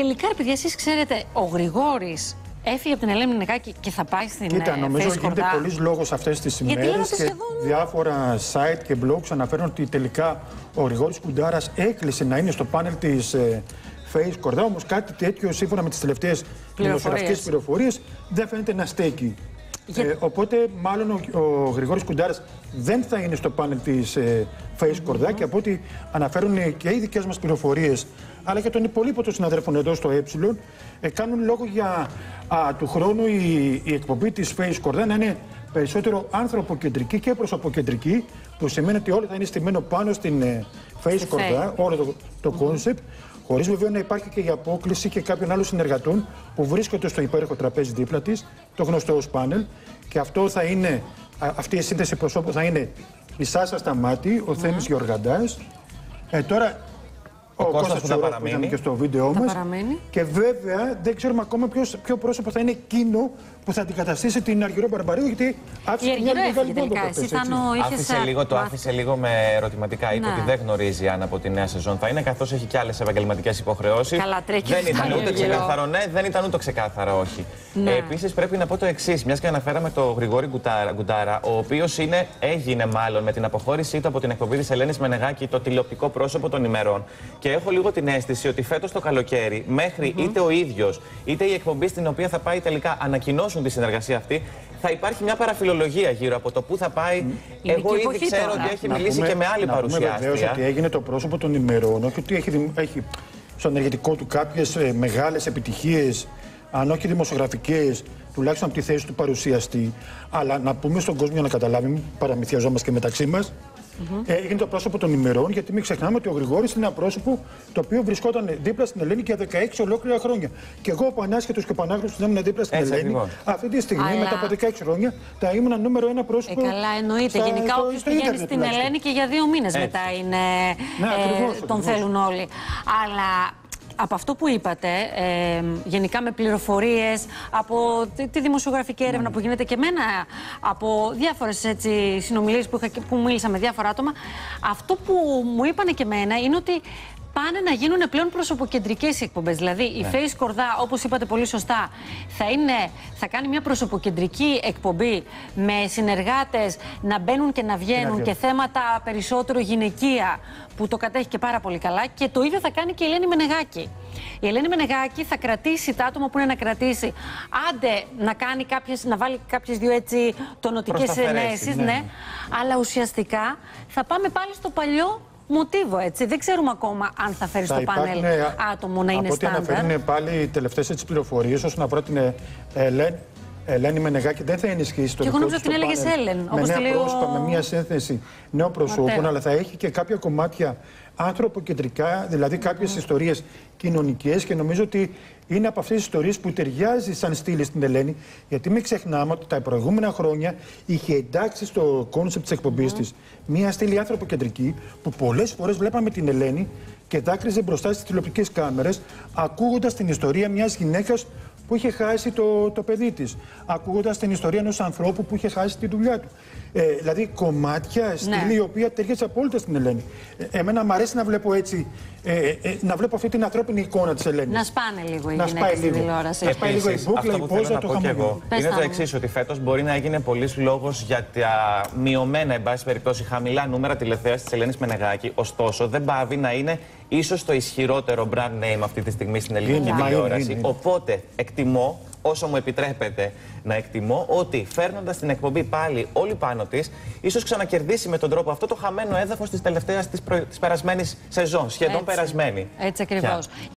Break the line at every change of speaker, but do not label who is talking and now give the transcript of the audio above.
Τελικά, ρε παιδιά, εσείς ξέρετε, ο Γρηγόρης έφυγε από την Ελένη Νεκάκη και θα πάει στην
Κοίτα,
ε,
νομίζω
Face
γίνεται
Κορδά.
πολλή λόγο αυτές τις ημέρες
λένε ότι
και
σχεδόν-
διάφορα site και blogs αναφέρουν ότι τελικά ο Γρηγόρης Κουντάρας έκλεισε να είναι στο πάνελ της ε, Face Κορδά. Όμως κάτι τέτοιο, σύμφωνα με τις τελευταίες δημοσιογραφικές πληροφορίες, δεν φαίνεται να στέκει.
Για-
Ε, οπότε, μάλλον ο, ο Γρηγόρης Κουντάρας δεν θα είναι στο πάνελ της ε, Face Κορδά και από ό,τι αναφέρουν και οι δικές μας πληροφορίες, αλλά και των υπολείπων συναδέλφων εδώ στο Ε, ε, κάνουν λόγο για α, του χρόνου η, η εκπομπή της Face Κορδά να είναι περισσότερο ανθρωποκεντρική και προσωποκεντρική, που σημαίνει ότι όλο θα είναι στημένο πάνω στην ε, Face
Στη
Κορδά, όλο το, το concept, χωρίς βέβαια να υπάρχει και η απόκληση και κάποιων άλλων συνεργατών που βρίσκονται στο υπέροχο τραπέζι δίπλα της, το γνωστό ως πάνελ. Και αυτό θα είναι, α, αυτή η σύνθεση προσώπου θα είναι η Σάσα Σταμάτη, ο Θέμης Γεωργαντάς. Ε, τώρα ο,
Κώστας
Κώστας
που θα
Ψωρός που ήταν
παραμείνει.
και στο βίντεο
Θα
μας.
παραμένει.
Και βέβαια δεν ξέρουμε ακόμα ποιος, ποιο πρόσωπο θα είναι εκείνο που θα αντικαταστήσει την Αργυρό Μπαρμπαρίου, γιατί άφησε
Η
και μια
Αργυρό
μεγάλη
έφυγε
μπόμπα
τελικά.
προχθές,
Εσύ ήταν
έτσι.
ο είχες
Άφησε
α,
λίγο, το
μάθει.
άφησε λίγο με ερωτηματικά. Είπε
Ναι.
ότι δεν γνωρίζει αν από τη νέα σεζόν θα είναι, καθώς έχει και άλλες επαγγελματικές υποχρεώσεις.
Καλά, τρέχει
Δεν
αυτά,
ήταν ούτε
Αργυρό.
ξεκάθαρο ναι, δεν ήταν ούτε ξεκάθαρο όχι.
Ναι.
Ε, Επίσης πρέπει να πω το εξής, μιας και αναφέραμε το Γρηγόρη Γκουτάρα, Γκουτάρα ο οποίος έγινε μάλλον με την αποχώρησή του από την εκπομπή της Ελένης Μενεγάκη το τηλεοπτικό πρόσωπο των ημερών. Και έχω λίγο την αίσθηση ότι φέτος το καλοκαίρι, μέχρι είτε ο ίδιος είτε η εκπομπή στην οποία θα πάει τελικά ανακοινώσουν τη συνεργασία αυτή, θα υπάρχει μια παραφιλολογία γύρω από το πού θα πάει.
Είναι
Εγώ
και
ήδη
εποχή
ξέρω
τώρα.
ότι έχει
Να
μιλήσει
πούμε-
και με άλλη
να πούμε βεβαίως
παρουσιάστρια.
ότι έγινε το πρόσωπο των ημερών, όχι ότι έχει, δημ- έχει στο ενεργητικό του κάποιες μεγάλες επιτυχίες, αν όχι δημοσιογραφικές, τουλάχιστον από τη θέση του παρουσιαστή. Αλλά να πούμε στον κόσμο για να καταλάβει, μην παραμυθιαζόμαστε και μεταξύ μας. Ε, έγινε το πρόσωπο των ημερών, γιατί μην ξεχνάμε ότι ο Γρηγόρης είναι ένα πρόσωπο το οποίο βρισκόταν δίπλα στην Ελένη για 16 ολόκληρα χρόνια. Και εγώ, που ανάσχετο και πανάγνωστο δεν ήμουν δίπλα στην
Έτσι
Ελένη,
ακριβώς.
αυτή τη στιγμή,
Αλλά-
μετά από 16 χρόνια, θα ήμουν νούμερο ένα
Ε,
πρόσωπο.
καλά, εννοείται.
στα-
Γενικά,
στο-
όποιος
στο
πηγαίνει
ίντερνετ
στην
τουλάχιστον.
Ελένη και για δύο μήνες μετά είναι.
Ναι, ακριβώς,
τον
ακριβώς.
θέλουν όλοι. Αλλά από αυτό που είπατε, ε, γενικά με πληροφορίες, από τη, τη δημοσιογραφική έρευνα
Ναι.
που γίνεται και εμένα, από διάφορες έτσι, συνομιλίες που, είχα, και- που μίλησα με διάφορα άτομα, αυτό που μου είπανε και εμένα είναι ότι πάνε να γίνουν πλέον προσωποκεντρικές οι εκπομπές. Δηλαδή η
Ναι.
Face Κορδά, όπως είπατε πολύ σωστά, θα, είναι, θα κάνει μια προσωποκεντρική εκπομπή με συνεργάτες να μπαίνουν και να βγαίνουν
βγαίνουν.
και θέματα περισσότερο γυναικεία που το κατέχει και πάρα πολύ καλά. Και το ίδιο θα κάνει και η Ελένη Μενεγάκη. Η Ελένη Μενεγάκη θα κρατήσει τα άτομα που είναι να κρατήσει. Άντε να κάνει κάποιες, να βάλει κάποιες δύο έτσι τονωτικές
Προς τα αφαιρέσει,
ενέσεις,
ναι.
ναι. Αλλά ουσιαστικά θα πάμε πάλι στο παλιό μοτίβο, έτσι. Δεν ξέρουμε ακόμα αν θα φέρει
Θα
στο πάνελ
υπάρχουν, ε,
άτομο να είναι
Από ό,τι
στάνταρ.
αναφέρουν πάλι οι τελευταίες πληροφορίες όσον αφορά την ε, Ελένη. Ελένη Μενεγάκη δεν θα ενισχύσει το
Και εγώ
δικό
νόμιζα
της
την
το
έλεγες
πάνελ
Έλεν,
με
όπως
νέα
τη λέει ο-
πρόσωπα, με μια σύνθεση νέων προσώπων,
Ματέρα.
αλλά θα έχει και κάποια κομμάτια ανθρωποκεντρικά, δηλαδή κάποιες ιστορίες κοινωνικές και νομίζω ότι είναι από αυτές τις ιστορίες που ταιριάζει σαν στήλη στην Ελένη, γιατί μην ξεχνάμε ότι τα προηγούμενα χρόνια είχε εντάξει στο κόνσεπτ της εκπομπής της μια στήλη ανθρωποκεντρική που πολλές φορές βλέπαμε την Ελένη και δάκρυζε μπροστά στις τηλεοπτικές κάμερες, ακούγοντας την ιστορία μιας γυναίκας που είχε χάσει το, το παιδί της. Ακούγοντας την ιστορία ενός ανθρώπου που είχε χάσει τη δουλειά του. Ε, δηλαδή κομμάτια, στήλη, η οποία ταιριάζει απόλυτα στην Ελένη. Ε, εμένα μου αρέσει να βλέπω έτσι, ε, ε, να βλέπω αυτή την ανθρώπινη εικόνα της Ελένης.
Να σπάνε λίγο οι
Να
γυναίκες
σπάει
στη
λίγο.
τηλεόραση.
Να σπάει λίγο η
Επίσης,
μπούκλα,
αυτό
η
που θέλω
πόζα,
να
το
πω και
χαμόγελο.
εγώ
Πες
είναι
τα
το
μου.
εξή: Ότι φέτος μπορεί να έγινε πολλή λόγος για τα μειωμένα, εν πάση περιπτώσει, χαμηλά νούμερα τηλεθέασης της Ελένης Μενεγάκη. Ωστόσο, δεν πάβει να είναι ίσως το ισχυρότερο brand name αυτή τη στιγμή στην ελληνική
Είναι, μα είναι,
τηλεόραση.
είναι, είναι.
Οπότε, εκτιμώ, όσο μου επιτρέπετε να εκτιμώ, ότι φέρνοντας την εκπομπή πάλι όλη πάνω της, ίσως ξανακερδίσει με τον τρόπο αυτό το χαμένο έδαφος της τελευταίας της περασμένης σεζόν. Σχεδόν
Έτσι.
περασμένη.
Έτσι
Πια.
ακριβώς.